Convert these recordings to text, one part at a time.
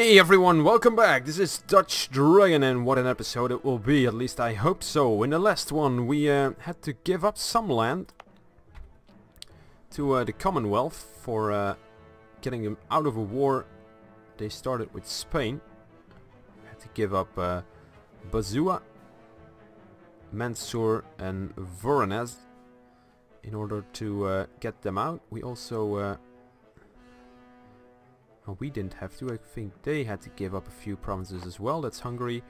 Hey everyone, welcome back. This is Dutch Dragon and what an episode it will be, at least I hope so. In the last one we uh, had to give up some land to uh, the Commonwealth for uh, getting them out of a war they started with Spain. Had to give up uh, Bazua, Mansour and Voronezh in order to uh, get them out. We also uh, we didn't have to. I think they had to give up a few provinces as well. That's Hungary.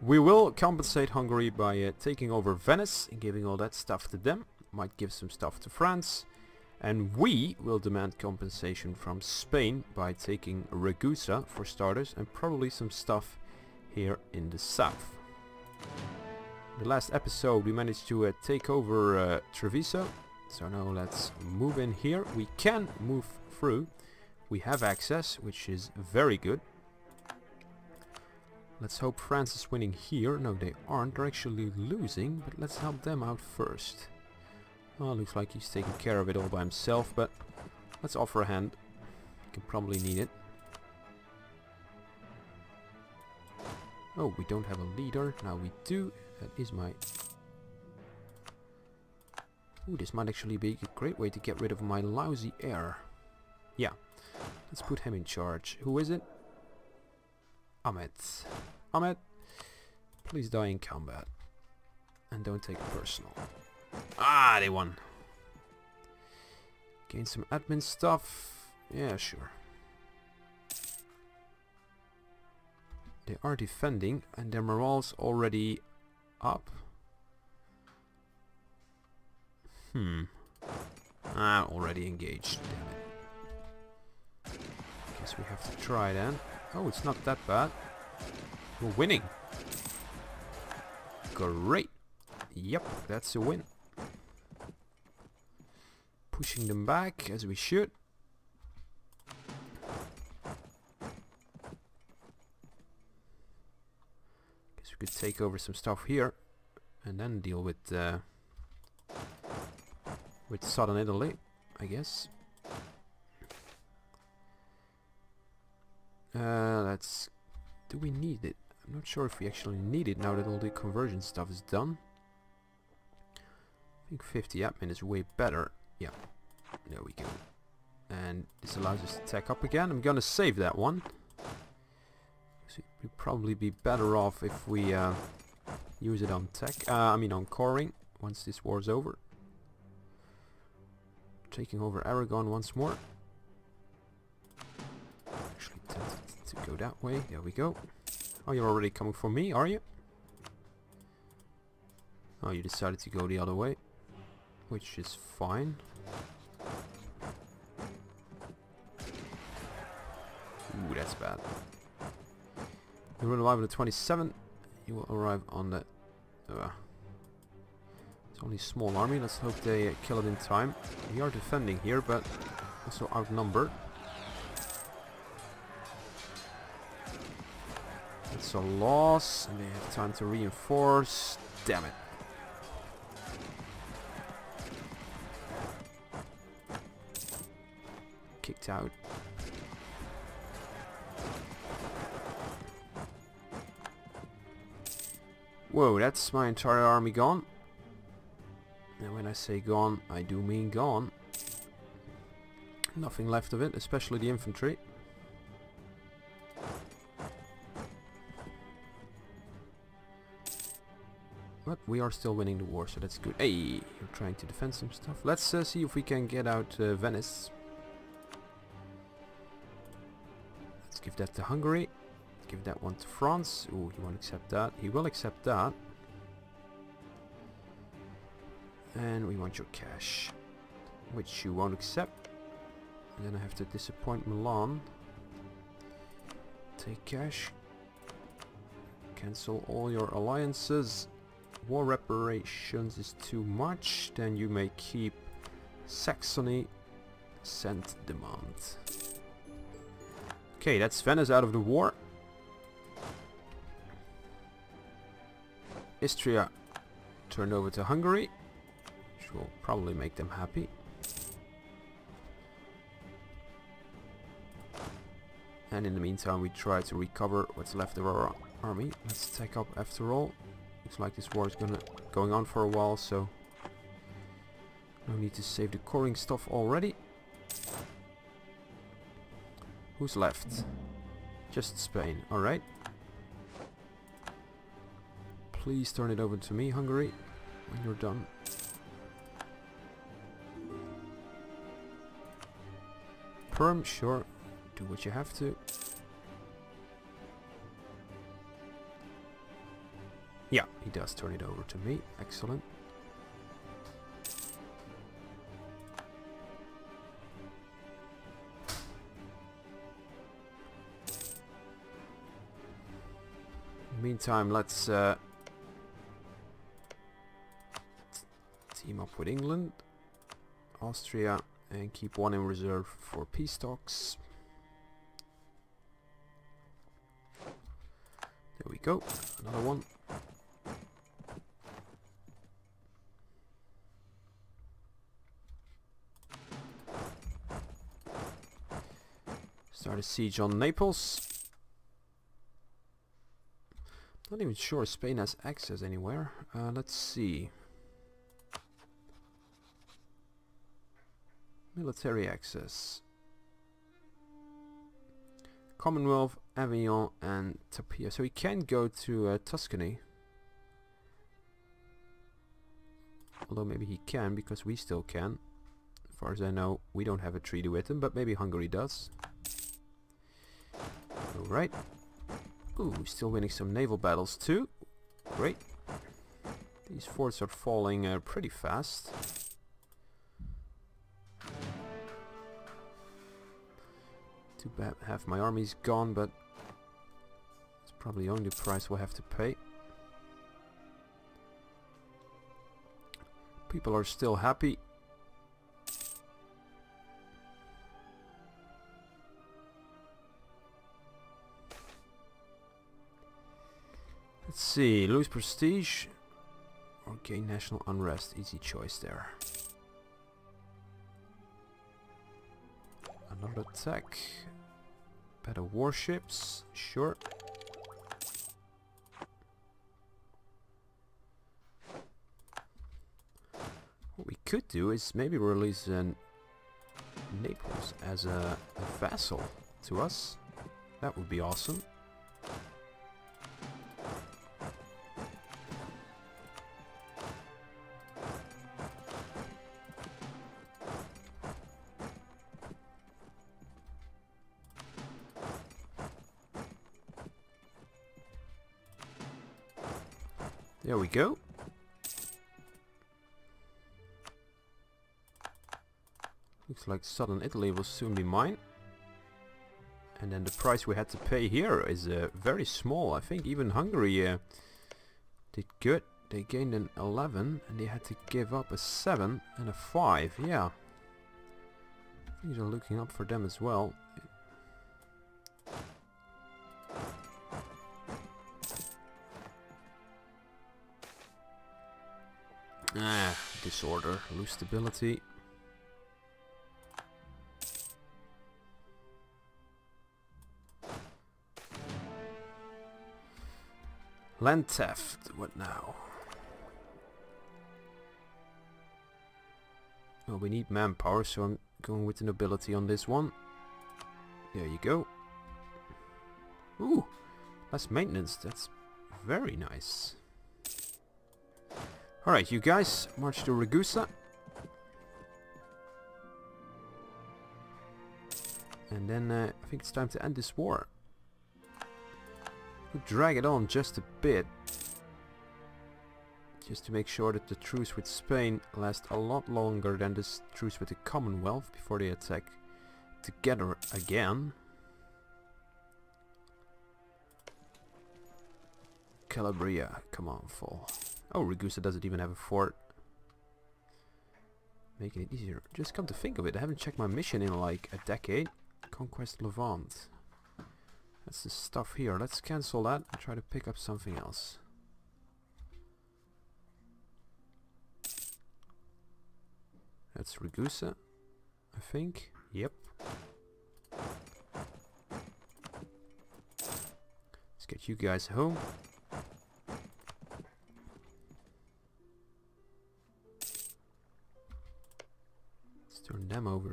We will compensate Hungary by uh, taking over Venice and giving all that stuff to them. Might give some stuff to France. And we will demand compensation from Spain by taking Ragusa for starters and probably some stuff here in the south. The last episode we managed to uh, take over uh, Treviso. So now let's move in here. We can move through. We have access, which is very good. Let's hope France is winning here. No, they aren't. They're actually losing, but let's help them out first. Well, looks like he's taking care of it all by himself, but let's offer a hand. He can probably need it. Oh, we don't have a leader. Now we do. That is my... Ooh, this might actually be a great way to get rid of my lousy heir. Yeah, Let's put him in charge. Who is it? Ahmed. Ahmed, please die in combat. And don't take personal. Ah, they won. Gain some admin stuff. Yeah, sure. They are defending and their morale's already up. Hmm. Ah, already engaged. Damn it. Guess we have to try then. Oh, it's not that bad. We're winning. Great. Yep, that's a win. Pushing them back as we should. Guess we could take over some stuff here and then deal with uh, with southern Italy, I guess. Uh, let's... Do we need it? I'm not sure if we actually need it now that all the conversion stuff is done. I think 50 admin is way better. Yeah, there we go. And this allows us to tech up again. I'm gonna save that one. So we'd probably be better off if we uh, use it on tech. Uh, I mean on coring once this war's over. Taking over Aragon once more. Go that way. There we go. Oh, you're already coming for me, are you? Oh, you decided to go the other way. Which is fine. Ooh, that's bad. You will arrive on the 27th. You will arrive on the... Uh, it's only small army. Let's hope they uh, kill it in time. We are defending here, but also outnumbered. A loss, and they have time to reinforce. Damn it. Kicked out. Whoa, that's my entire army gone. And when I say gone, I do mean gone. Nothing left of it, especially the infantry. We are still winning the war, so that's good. Hey, you're trying to defend some stuff. Let's uh, see if we can get out uh, Venice. Let's give that to Hungary. Give that one to France. Oh, he won't accept that. He will accept that. And we want your cash. Which you won't accept. And then I have to disappoint Milan. Take cash. Cancel all your alliances war reparations is too much, then you may keep Saxony sent demand. Okay, that's Venice out of the war. Istria turned over to Hungary, which will probably make them happy. And in the meantime we try to recover what's left of our army. Let's take up after all. Looks like this war is gonna going on for a while, so no need to save the coring stuff already. Who's left? Just Spain, alright. Please turn it over to me, Hungary, when you're done. Perm, sure. Do what you have to. Yeah, he does turn it over to me. Excellent. Meantime, let's uh, team up with England, Austria, and keep one in reserve for peace talks. There we go, another one. Start a siege on Naples. Not even sure Spain has access anywhere. Uh, let's see. Military access. Commonwealth, Avignon and Tapia. So he can go to uh, Tuscany. Although maybe he can because we still can. As far as I know, we don't have a treaty with him, but maybe Hungary does. Alright. Ooh, still winning some naval battles too. Great. These forts are falling uh, pretty fast. Too bad half my army's gone, but it's probably the only price we'll have to pay. People are still happy. Let's see, lose prestige or gain national unrest. Easy choice there. Another attack. Better warships, sure. What we could do is maybe release an Naples as a, a vassal to us. That would be awesome. There we go. Looks like southern Italy will soon be mine. And then the price we had to pay here is uh, very small. I think even Hungary uh, did good. They gained an 11 and they had to give up a 7 and a 5. Yeah. Things are looking up for them as well. Ah, disorder, loose stability. Land theft, what now? Well, we need manpower, so I'm going with the nobility on this one. There you go. Ooh, less maintenance, that's very nice. Alright, you guys, march to Ragusa. And then uh, I think it's time to end this war. We'll drag it on just a bit. Just to make sure that the truce with Spain lasts a lot longer than this truce with the Commonwealth before they attack together again. Calabria, come on, fall. Oh, Ragusa doesn't even have a fort. Making it easier. Just come to think of it, I haven't checked my mission in like a decade. Conquest Levant. That's the stuff here. Let's cancel that and try to pick up something else. That's Ragusa, I think. Yep. Let's get you guys home.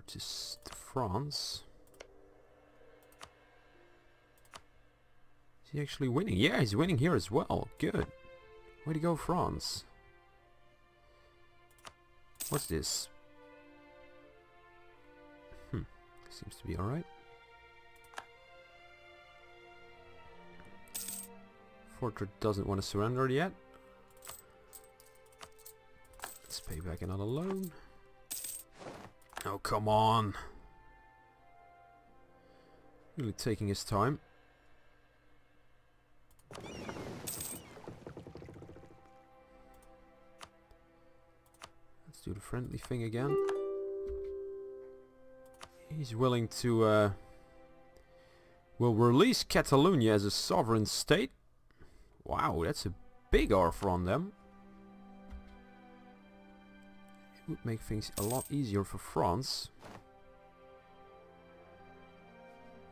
To, France. Is he actually winning? Yeah, he's winning here as well. Good. Way to go, France. What's this? Hmm. Seems to be alright. Fortred doesn't want to surrender yet. Let's pay back another loan. Oh, come on. Really taking his time. Let's do the friendly thing again. He's willing to uh, will release Catalonia as a sovereign state Wow, that's a big offer on them. Would make things a lot easier for France.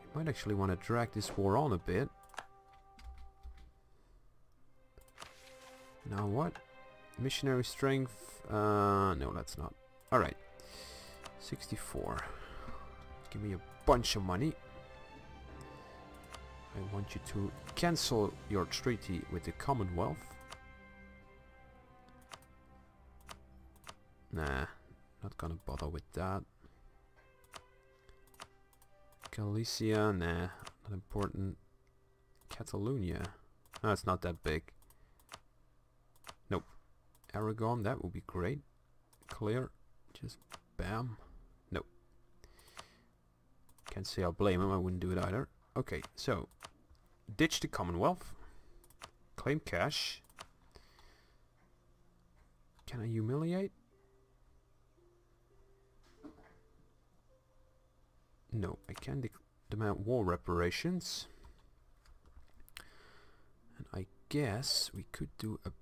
You might actually want to drag this war on a bit. Now what? Missionary strength? Uh, no, that's not. Alright. 64. Give me a bunch of money. I want you to cancel your treaty with the Commonwealth. Nah, not gonna bother with that. Galicia, nah, not important. Catalonia, no, it's not that big. Nope. Aragon, that would be great. Clear, just bam. Nope. Can't say I'll blame him, I wouldn't do it either. Okay, so ditch the Commonwealth, claim cash. Can I humiliate? No, I can demand war reparations. And I guess we could do a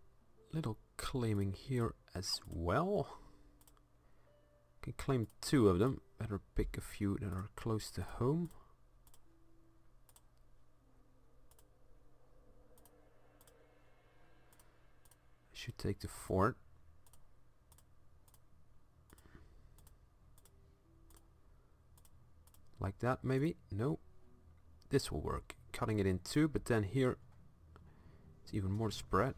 little claiming here as well. Can claim two of them. Better pick a few that are close to home. should take the fort. Like that maybe? No. This will work. Cutting it in two, but then here it's even more spread.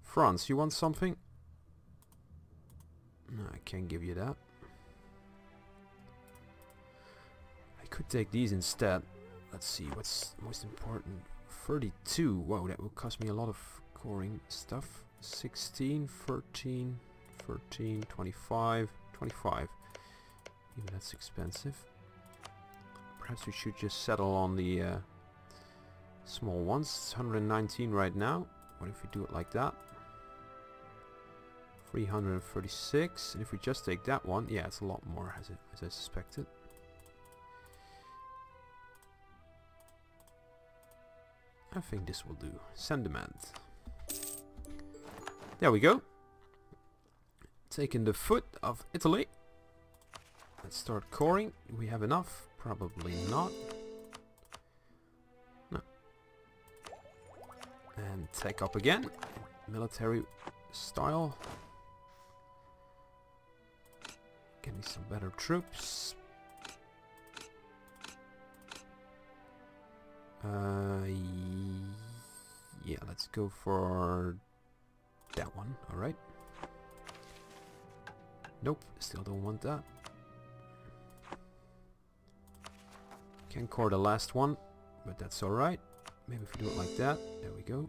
France, you want something? No, I can't give you that. I could take these instead. Let's see, what's most important? 32. Whoa, that will cost me a lot of coring stuff. 16, 13, 13, 25, 25. Even that's expensive. Perhaps we should just settle on the uh, small ones. It's 119 right now. What if we do it like that? 336. And if we just take that one, yeah, it's a lot more as, as I suspected. I think this will do. Send demand. There we go. Taking the foot of Italy. Let's start coring. We have enough? Probably not. No. And take up again. Military style. Getting some better troops. Uh, yeah, let's go for that one. All right. Nope, still don't want that. Can core the last one, but that's all right. Maybe if we do it like that. There we go.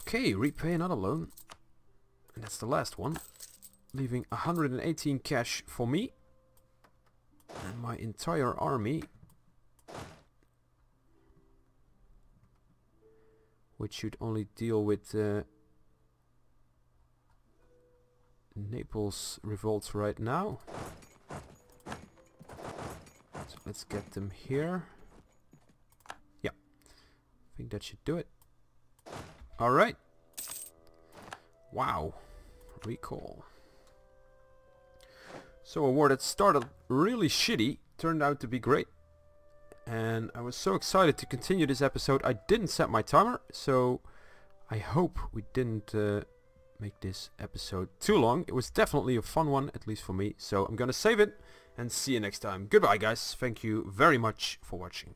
Okay, repay another loan. And that's the last one. Leaving 118 cash for me and my entire army which should only deal with uh, Naples revolts right now Let's get them here. Yeah, I think that should do it. All right. Wow, recall. So a war that started really shitty turned out to be great. And I was so excited to continue this episode. I didn't set my timer, so I hope we didn't uh, make this episode too long. It was definitely a fun one, at least for me. So I'm going to save it and see you next time. Goodbye guys, thank you very much for watching.